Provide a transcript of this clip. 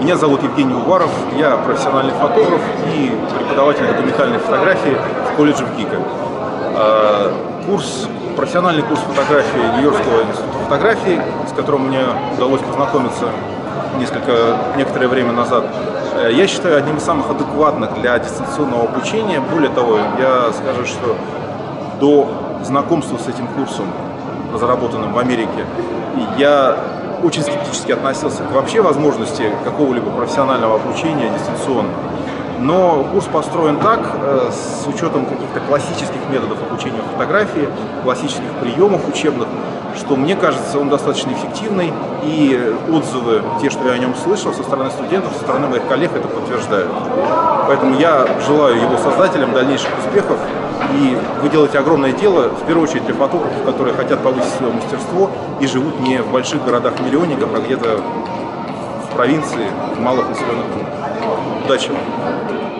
Меня зовут Евгений Уваров, я профессиональный фотограф и преподаватель документальной фотографии в колледже в ГИКа. А, курс, профессиональный курс фотографии Нью-Йоркского института фотографии, с которым мне удалось познакомиться несколько, некоторое время назад, э, я считаю одним из самых адекватных для дистанционного обучения. Более того, я скажу, что до знакомства с этим курсом, разработанным в Америке, я очень скептически относился к вообще возможности какого-либо профессионального обучения дистанционно. Но курс построен так, э, с учетом каких-то классических методов обучения фотографии, классических приемов учебных, что мне кажется, он достаточно эффективный, и отзывы, те, что я о нем слышал со стороны студентов, со стороны моих коллег, это подтверждают. Поэтому я желаю его создателям дальнейших успехов, и вы делаете огромное дело, в первую очередь для фотографов, которые хотят повысить свое мастерство и живут не в больших городах-миллионниках, а где-то в провинции, в малых населенных пунктах. Удачи вам!